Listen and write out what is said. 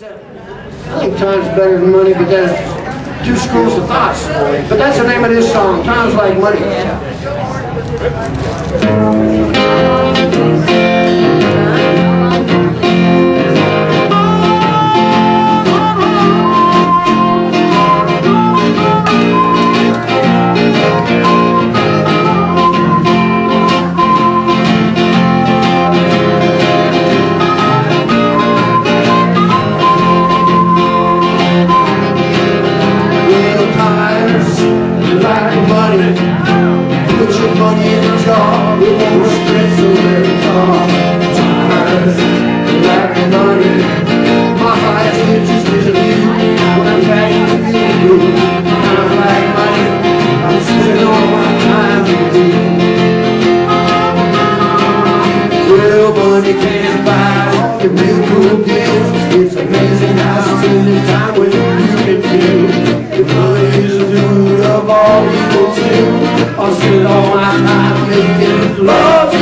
I think time's better than money, but there's two schools of thoughts. But that's the name of this song, Time's Like Money. by the. It's amazing how time you can feel the is the root of all. I'll sit all my time making love.